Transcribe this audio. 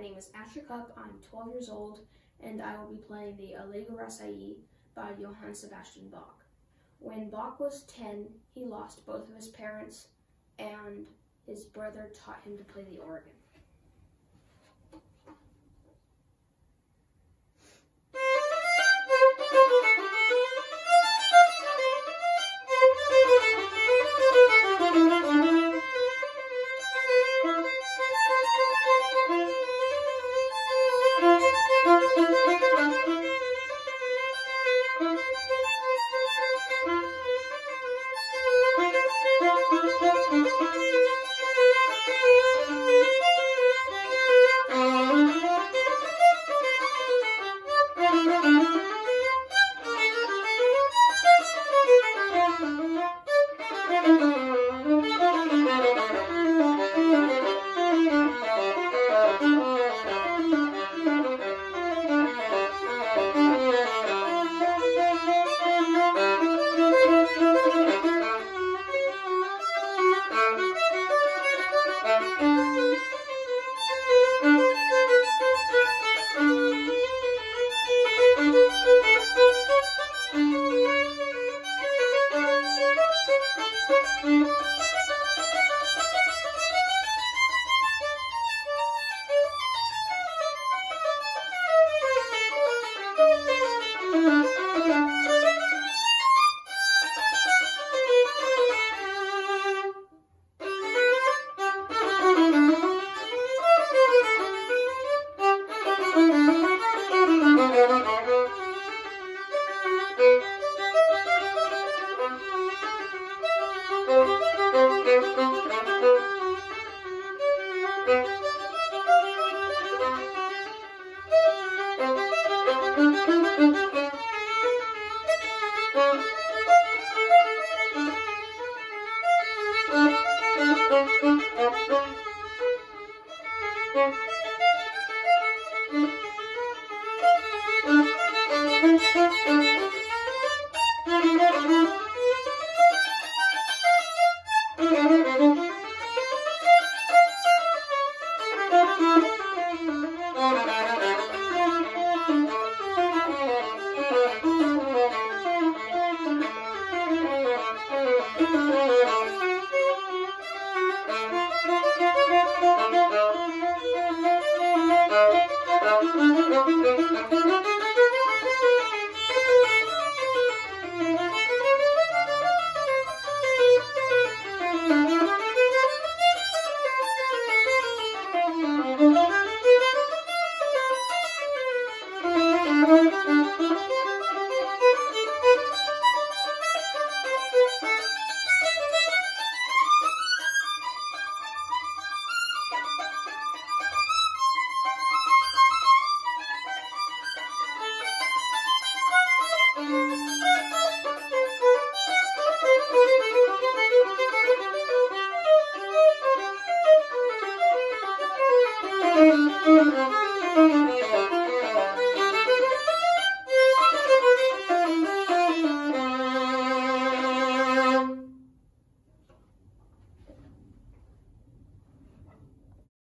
My name is Asher Cupp. I'm 12 years old, and I will be playing the Allegro Assai by Johann Sebastian Bach. When Bach was 10, he lost both of his parents, and his brother taught him to play the organ.